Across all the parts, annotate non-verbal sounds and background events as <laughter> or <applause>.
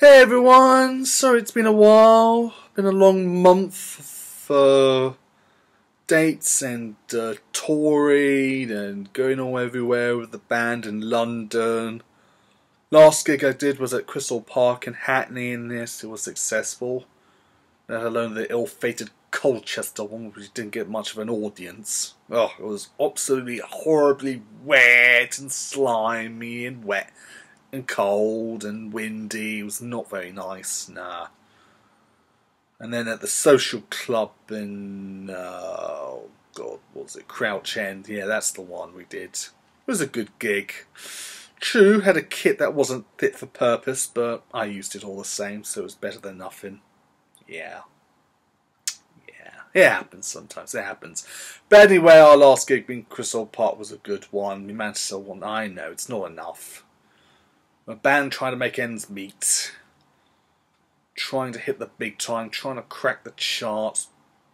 Hey everyone, sorry it's been a while. Been a long month for dates and uh, touring and going all everywhere with the band in London. Last gig I did was at Crystal Park in Hackney, and yes, it was successful. Let alone the ill-fated Colchester one, which didn't get much of an audience. Oh, it was absolutely horribly wet and slimy and wet and cold and windy. It was not very nice, nah. And then at the social club in, uh, oh God, what was it? Crouch End. Yeah, that's the one we did. It was a good gig. True, had a kit that wasn't fit for purpose, but I used it all the same, so it was better than nothing. Yeah. Yeah, it happens sometimes, it happens. But anyway, our last gig being Crystal Park was a good one. We managed to sell one. I know, it's not enough. A band trying to make ends meet, trying to hit the big time, trying to crack the charts,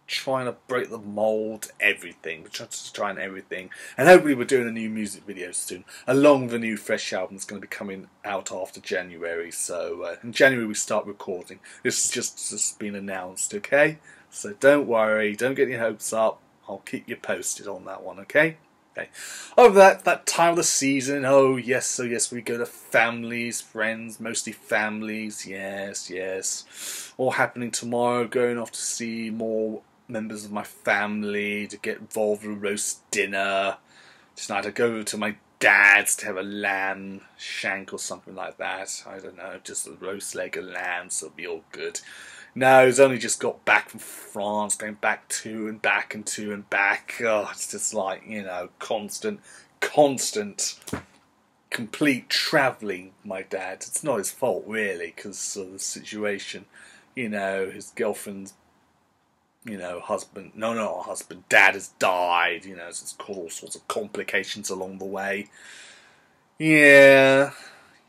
trying to break the mold, everything. We're trying to try and everything. And hopefully we're doing a new music video soon, along with a new fresh album that's going to be coming out after January. So uh, in January we start recording. This has just, just been announced, okay? So don't worry, don't get your hopes up. I'll keep you posted on that one, okay? Okay. Over that that time of the season, oh yes, so yes, we go to families, friends, mostly families. Yes, yes. All happening tomorrow. Going off to see more members of my family to get involved with roast dinner. Tonight I go to my dad's to have a lamb shank or something like that. I don't know, just a roast leg of lamb, so it'll be all good. No, he's only just got back from France, going back to and back and to and back. Oh, it's just like, you know, constant, constant, complete travelling, my dad. It's not his fault, really, because of the situation. You know, his girlfriend's, you know, husband, no, no, husband, dad has died, you know, so it's caused all sorts of complications along the way. Yeah,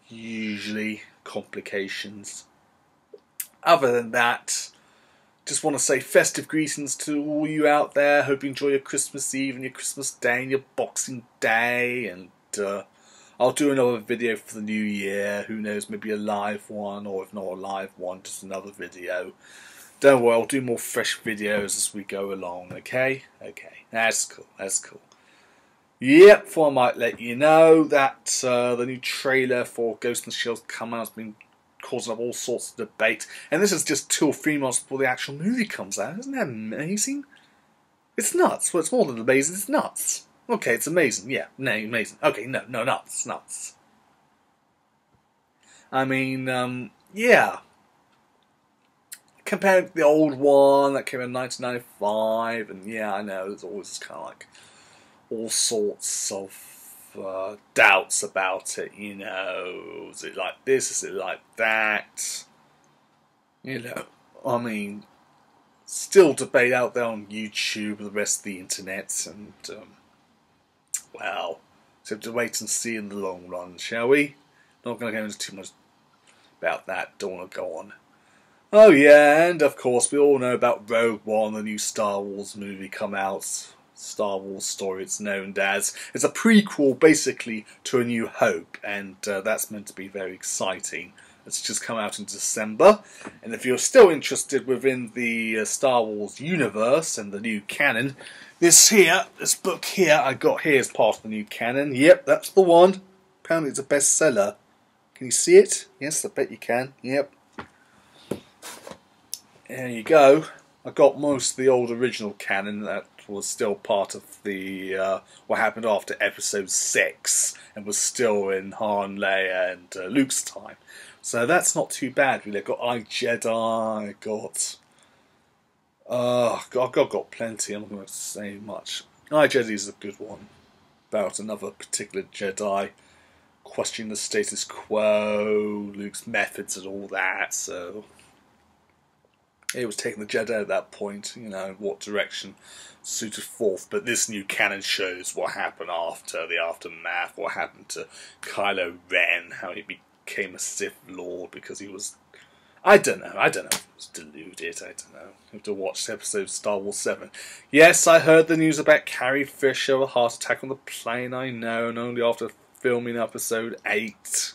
usually complications other than that, just want to say festive greetings to all you out there. Hope you enjoy your Christmas Eve and your Christmas Day and your Boxing Day. And uh, I'll do another video for the new year. Who knows, maybe a live one, or if not a live one, just another video. Don't worry, I'll do more fresh videos as we go along, okay? Okay, that's cool, that's cool. Yep, before I might let you know that uh, the new trailer for Ghost in the Shell's come out has been causing up all sorts of debate. And this is just two or three months before the actual movie comes out. Isn't that amazing? It's nuts. Well, it's more than amazing, it's nuts. Okay, it's amazing. Yeah, no, amazing. Okay, no, no, nuts, nuts. I mean, um, yeah. Compared to the old one that came in 1995, and yeah, I know, there's always kind of like all sorts of uh, doubts about it. You know, is it like this? Is it like that? You know, I mean, still debate out there on YouTube the rest of the internet, and um, well, so to wait and see in the long run, shall we? Not going to go into too much about that. Don't want to go on. Oh yeah, and of course we all know about Rogue One, the new Star Wars movie come out Star Wars story it's known as. It's a prequel basically to A New Hope, and uh, that's meant to be very exciting. It's just come out in December, and if you're still interested within the uh, Star Wars universe and the new canon, this here, this book here I got here is part of the new canon. Yep, that's the one. Apparently it's a bestseller. Can you see it? Yes, I bet you can. Yep. There you go. I got most of the old original canon that was still part of the uh, what happened after Episode Six, and was still in Han, Leia, and uh, Luke's time. So that's not too bad, really. I got I Jedi, I got. Uh, I've got plenty. I'm not going to say much. I Jedi is a good one about another particular Jedi questioning the status quo, Luke's methods, and all that. So it was taking the Jedi at that point, you know, what direction suited forth. But this new canon shows what happened after the aftermath, what happened to Kylo Ren, how he became a Sith Lord because he was. I don't know. I don't know. He was deluded. I don't know. You have to watch the episode Star Wars 7. Yes, I heard the news about Carrie Fisher, a heart attack on the plane, I know, and only after filming episode 8.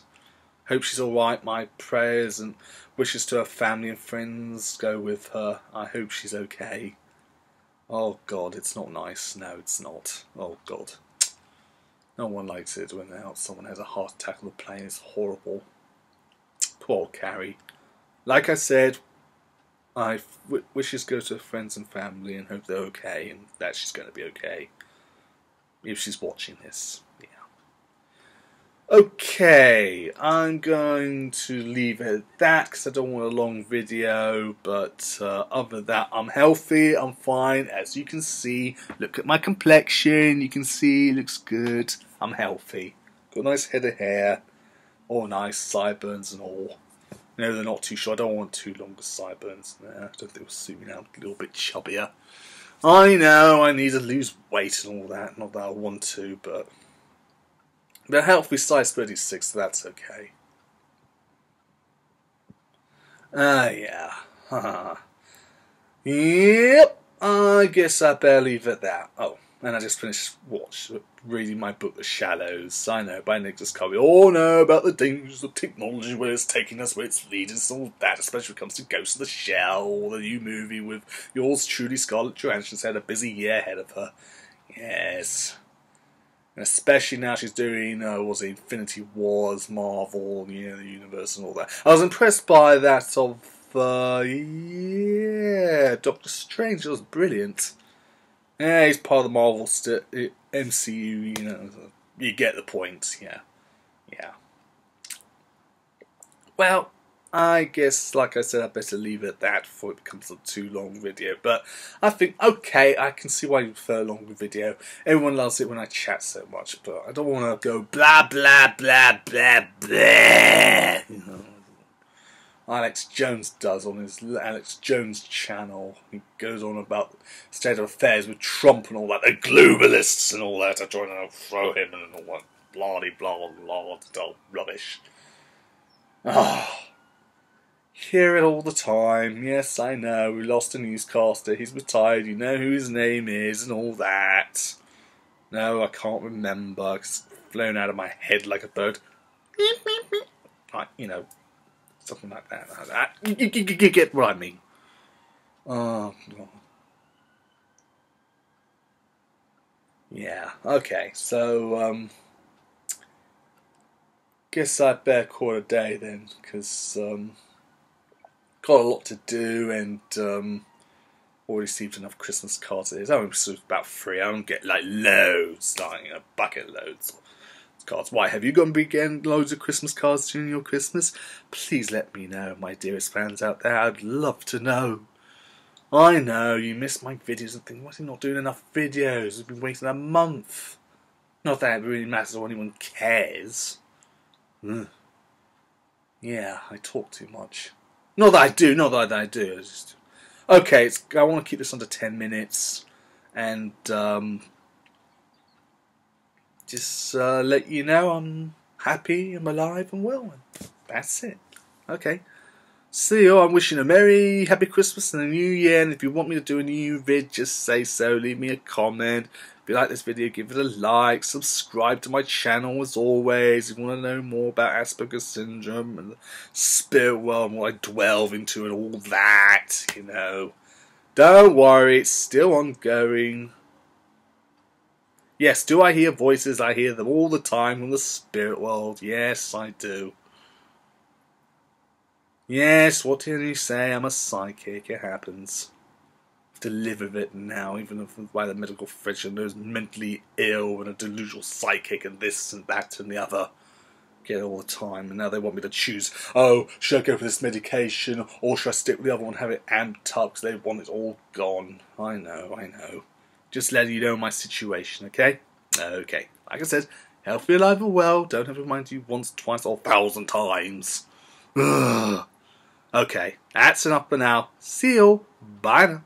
Hope she's alright. My prayers and wishes to her family and friends go with her. I hope she's okay. Oh god, it's not nice. No, it's not. Oh god. No one likes it when someone has a heart attack on the plane. It's horrible. Poor Carrie. Like I said, I wishes go to her friends and family and hope they're okay and that she's going to be okay. If she's watching this. Yeah. Okay, I'm going to leave it at that because I don't want a long video. But uh, other than that, I'm healthy, I'm fine. As you can see, look at my complexion. You can see it looks good. I'm healthy. Got a nice head of hair. All nice, sideburns and all. No, they're not too short. I don't want too long sideburns. I don't think they'll suit me now. A little bit chubbier. I know I need to lose weight and all that. Not that I want to, but they're healthy size 36, so that's okay. Ah, yeah. <laughs> yep, I guess I better leave it there. Oh, and I just finished watch, reading my book, The Shallows. I know, by Nicholas Cole. We all know about the dangers of technology, where it's taking us, where it's leading us, all that, especially when it comes to Ghost of the Shell, the new movie with yours truly, Scarlett Johansson, had a busy year ahead of her. Yes. And especially now she's doing, uh, was it Infinity Wars, Marvel, you know, the universe and all that. I was impressed by that of, uh, yeah, Doctor Strange. Was brilliant. Yeah, he's part of the Marvel st- MCU, you know. You get the point, yeah. Yeah. Well, I guess, like I said, I better leave it at that before it becomes a too long video. But I think, okay, I can see why you prefer a longer video. Everyone loves it when I chat so much, but I don't want to go blah, blah, blah, blah, blah. <laughs> Alex Jones does on his Alex Jones channel. He goes on about state of affairs with Trump and all that, the globalists and all that. I try to throw him and all that blah, blah, blah, blah, rubbish. Ah. Oh. Hear it all the time. Yes, I know. We lost a newscaster. He's retired. You know who his name is and all that. No, I can't remember. It's flown out of my head like a bird. Like, you know, something like that. You, you, you get what I mean. Oh, God. Yeah, okay. So, um, guess I'd better call it a day then, because, um, got a lot to do and um, already received enough Christmas cards. It is. I about three. I don't get like loads, like a bucket loads of cards. Why have you gone be getting loads of Christmas cards during your Christmas? Please let me know, my dearest fans out there. I'd love to know. I know you miss my videos and think, why is he not doing enough videos? We've been waiting a month. Not that it really matters or anyone cares. Ugh. Yeah, I talk too much. Not that I do, not that I do. Just, okay, I want to keep this under 10 minutes and um, just uh, let you know I'm happy, I'm alive and well. That's it. Okay. See you. I'm wishing a Merry, Happy Christmas and a New Year. And if you want me to do a new vid, just say so. Leave me a comment. If you like this video, give it a like, subscribe to my channel as always. If you want to know more about Asperger's syndrome and the spirit world, what I delve into and all that, you know. Don't worry, it's still ongoing. Yes, do I hear voices? I hear them all the time from the spirit world. Yes, I do. Yes, what can you say? I'm a psychic. It happens to live with it now, even if by the medical profession knows mentally ill and a delusional psychic and this and that and the other. Get all the time, and now they want me to choose. Oh, should I go for this medication, or should I stick with the other one have it amped up because they want it all gone? I know, I know. Just letting you know my situation, okay? Okay. Like I said, healthy, alive, and well. Don't have to remind you once, twice, or thousand times. Ugh. Okay, that's enough for now. See you. Bye now.